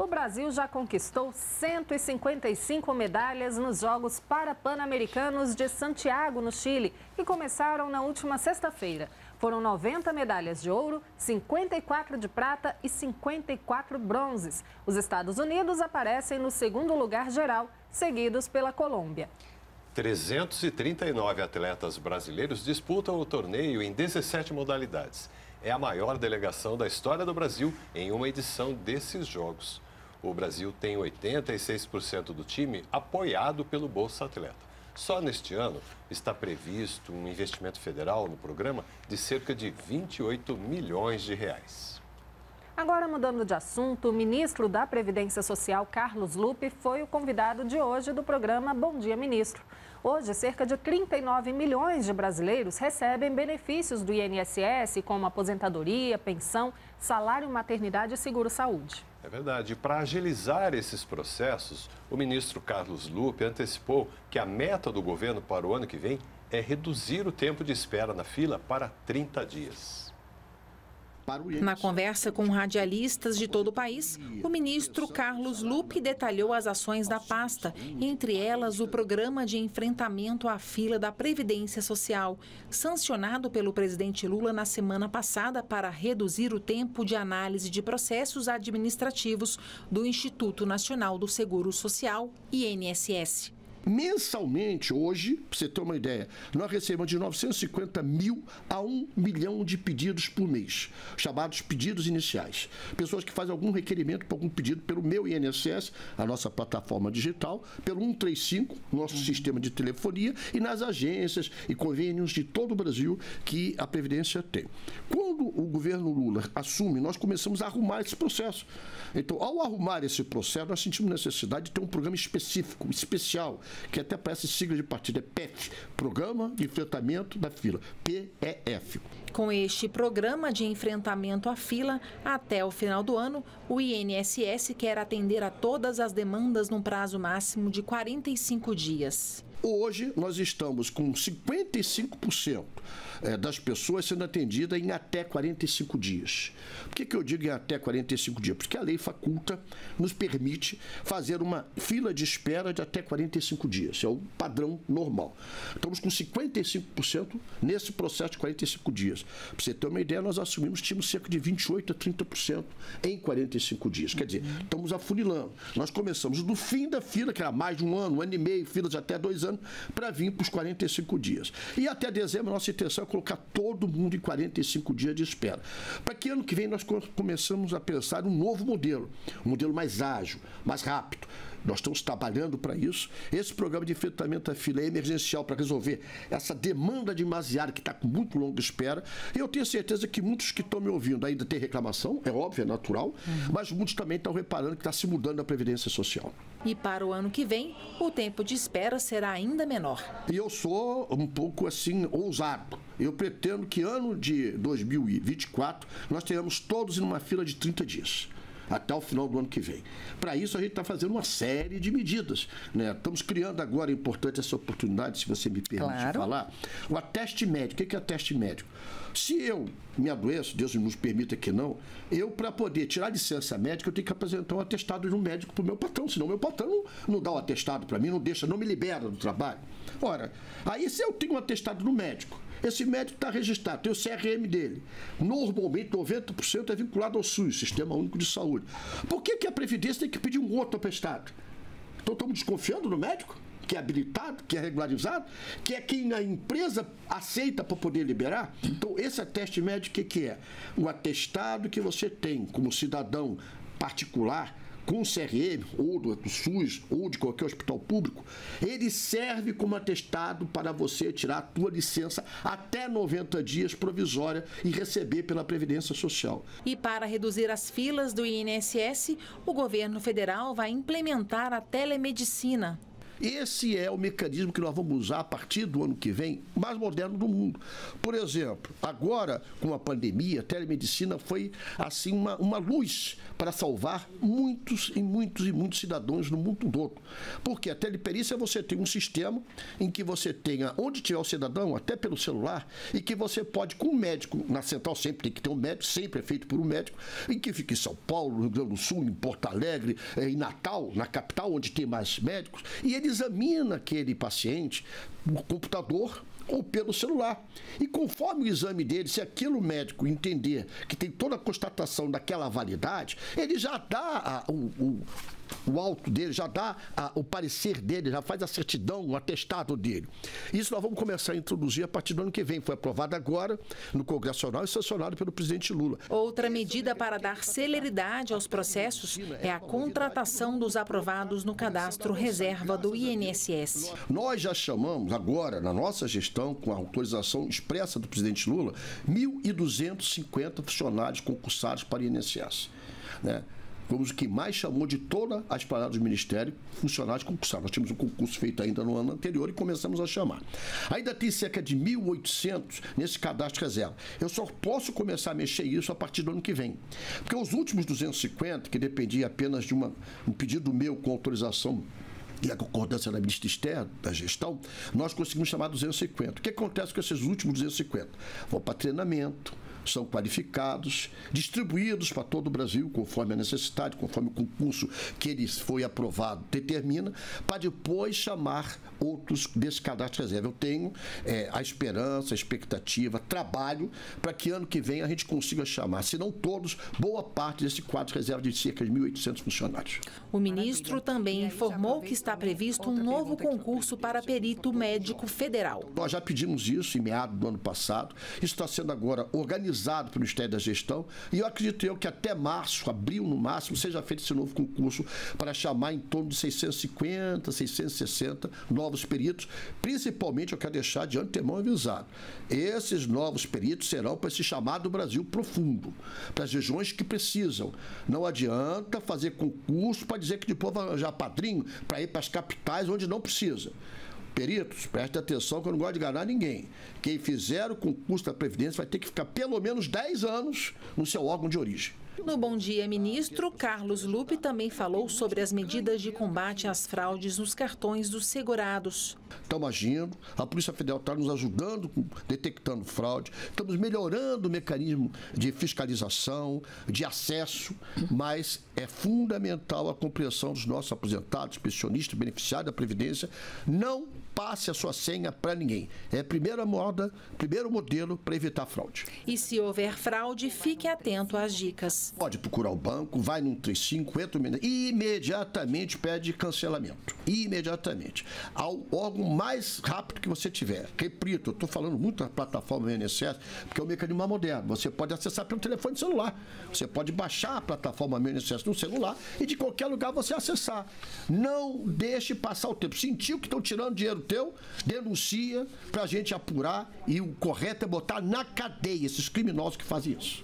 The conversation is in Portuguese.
O Brasil já conquistou 155 medalhas nos Jogos Parapan-Americanos de Santiago, no Chile, que começaram na última sexta-feira. Foram 90 medalhas de ouro, 54 de prata e 54 bronzes. Os Estados Unidos aparecem no segundo lugar geral, seguidos pela Colômbia. 339 atletas brasileiros disputam o torneio em 17 modalidades. É a maior delegação da história do Brasil em uma edição desses Jogos. O Brasil tem 86% do time apoiado pelo Bolsa Atleta. Só neste ano está previsto um investimento federal no programa de cerca de 28 milhões de reais. Agora, mudando de assunto, o ministro da Previdência Social, Carlos Lupe, foi o convidado de hoje do programa Bom Dia Ministro. Hoje, cerca de 39 milhões de brasileiros recebem benefícios do INSS, como aposentadoria, pensão, salário maternidade e seguro-saúde. É verdade. Para agilizar esses processos, o ministro Carlos Lupe antecipou que a meta do governo para o ano que vem é reduzir o tempo de espera na fila para 30 dias. Na conversa com radialistas de todo o país, o ministro Carlos Lupe detalhou as ações da pasta, entre elas o programa de enfrentamento à fila da Previdência Social, sancionado pelo presidente Lula na semana passada para reduzir o tempo de análise de processos administrativos do Instituto Nacional do Seguro Social, INSS. Mensalmente, hoje, para você ter uma ideia, nós recebemos de 950 mil a 1 milhão de pedidos por mês, chamados pedidos iniciais. Pessoas que fazem algum requerimento por algum pedido pelo meu INSS, a nossa plataforma digital, pelo 135, nosso uhum. sistema de telefonia, e nas agências e convênios de todo o Brasil que a Previdência tem. Quando o governo Lula assume, nós começamos a arrumar esse processo. Então, ao arrumar esse processo, nós sentimos necessidade de ter um programa específico, especial, que até parece sigla de partido, é PEF, Programa de Enfrentamento da Fila, PEF. Com este programa de enfrentamento à fila, até o final do ano, o INSS quer atender a todas as demandas num prazo máximo de 45 dias. Hoje nós estamos com 55% é, das pessoas sendo atendidas em até 45 dias. Por que, que eu digo em até 45 dias? Porque a lei faculta, nos permite fazer uma fila de espera de até 45 dias. É o padrão normal. Estamos com 55% nesse processo de 45 dias. Para você ter uma ideia, nós assumimos, tínhamos cerca de 28% a 30% em 45 dias. Quer dizer, estamos afunilando. Nós começamos do fim da fila, que era mais de um ano, um ano e meio, filas de até dois anos, para vir para os 45 dias. E até dezembro, nossa intenção é colocar todo mundo em 45 dias de espera. Para que ano que vem nós começamos a pensar um novo modelo, um modelo mais ágil, mais rápido. Nós estamos trabalhando para isso. Esse programa de enfrentamento à fila é emergencial para resolver essa demanda demasiada que está com muito longa espera. E eu tenho certeza que muitos que estão me ouvindo ainda têm reclamação, é óbvio, é natural, uhum. mas muitos também estão reparando que está se mudando a Previdência Social. E para o ano que vem, o tempo de espera será ainda menor. E eu sou um pouco assim ousado. Eu pretendo que ano de 2024 nós tenhamos todos em uma fila de 30 dias até o final do ano que vem. Para isso, a gente está fazendo uma série de medidas. Né? Estamos criando agora, é importante essa oportunidade, se você me permite claro. falar, o ateste médico. O que é ateste médico? Se eu me adoeço, Deus nos permita que não, eu, para poder tirar licença médica, eu tenho que apresentar um atestado de um médico para o meu patrão, senão meu patrão não, não dá o um atestado para mim, não deixa, não me libera do trabalho. Ora, aí se eu tenho um atestado do médico, esse médico está registrado, tem o CRM dele. Normalmente, 90% é vinculado ao SUS, Sistema Único de Saúde. Por que, que a Previdência tem que pedir um outro atestado? Então estamos desconfiando do médico? que é habilitado, que é regularizado, que é quem a empresa aceita para poder liberar. Então, esse ateste médico, o que, que é? O atestado que você tem como cidadão particular com o CRM, ou do SUS, ou de qualquer hospital público, ele serve como atestado para você tirar a tua licença até 90 dias provisória e receber pela Previdência Social. E para reduzir as filas do INSS, o governo federal vai implementar a telemedicina. Esse é o mecanismo que nós vamos usar a partir do ano que vem, mais moderno do mundo. Por exemplo, agora com a pandemia, a telemedicina foi assim uma, uma luz para salvar muitos e muitos e muitos cidadãos no mundo todo. Porque a teleperícia você tem um sistema em que você tenha onde tiver o cidadão, até pelo celular, e que você pode, com o médico, na central sempre tem que ter um médico, sempre é feito por um médico, em que fica em São Paulo, Rio Grande do Sul, em Porto Alegre, eh, em Natal, na capital, onde tem mais médicos, e ele examina aquele paciente no computador ou pelo celular. E conforme o exame dele, se aquilo médico entender que tem toda a constatação daquela validade, ele já dá a, o, o o alto dele, já dá a, o parecer dele, já faz a certidão, o atestado dele. Isso nós vamos começar a introduzir a partir do ano que vem. Foi aprovado agora no Congresso Nacional e sancionado pelo presidente Lula. Outra medida para dar celeridade aos processos é a contratação dos aprovados no cadastro reserva do INSS. Nós já chamamos agora, na nossa gestão, com a autorização expressa do presidente Lula, 1.250 funcionários concursados para o INSS. Né? Fomos o que mais chamou de todas as paradas do Ministério funcionários concursados. Nós tínhamos um concurso feito ainda no ano anterior e começamos a chamar. Ainda tem cerca de 1.800 nesse cadastro reserva. Eu só posso começar a mexer isso a partir do ano que vem. Porque os últimos 250, que dependia apenas de uma, um pedido meu com autorização e a concordância da ministra externa, da gestão, nós conseguimos chamar 250. O que acontece com esses últimos 250? Vão para treinamento, são qualificados, distribuídos para todo o Brasil, conforme a necessidade, conforme o concurso que eles foi aprovado determina, para depois chamar outros desse cadastro reserva. Eu tenho é, a esperança, a expectativa, trabalho para que ano que vem a gente consiga chamar, se não todos, boa parte desse quadro de reserva de cerca de 1.800 funcionários. O ministro também informou que está previsto um novo concurso para perito médico federal. Nós já pedimos isso em meados do ano passado. Isso está sendo agora organizado pelo Ministério da Gestão e eu acredito eu que até março, abril no máximo, seja feito esse novo concurso para chamar em torno de 650, 660 novos novos peritos, principalmente eu quero deixar de antemão avisado. Esses novos peritos serão para esse chamado Brasil profundo, para as regiões que precisam. Não adianta fazer concurso para dizer que depois vai arranjar padrinho para ir para as capitais onde não precisa peritos, preste atenção que eu não gosto de enganar ninguém. Quem fizer o concurso da Previdência vai ter que ficar pelo menos 10 anos no seu órgão de origem. No Bom Dia Ministro, Carlos Lupe também falou sobre as medidas de combate às fraudes nos cartões dos segurados. Estamos agindo, a Polícia Federal está nos ajudando, detectando fraude, estamos melhorando o mecanismo de fiscalização, de acesso, mas é fundamental a compreensão dos nossos aposentados, pensionistas, beneficiários da Previdência, não passe a sua senha para ninguém. É a primeira moda, primeiro modelo para evitar fraude. E se houver fraude, fique atento às dicas. Pode procurar o banco, vai no 35, entra e imediatamente pede cancelamento. Imediatamente. Ao órgão mais rápido que você tiver. Repito, eu estou falando muito da plataforma INSS, porque é um mecanismo moderno. Você pode acessar pelo telefone celular. Você pode baixar a plataforma INSS no celular e de qualquer lugar você acessar. Não deixe passar o tempo. Sentiu que estão tirando dinheiro teu, denuncia para a gente apurar e o correto é botar na cadeia esses criminosos que fazem isso.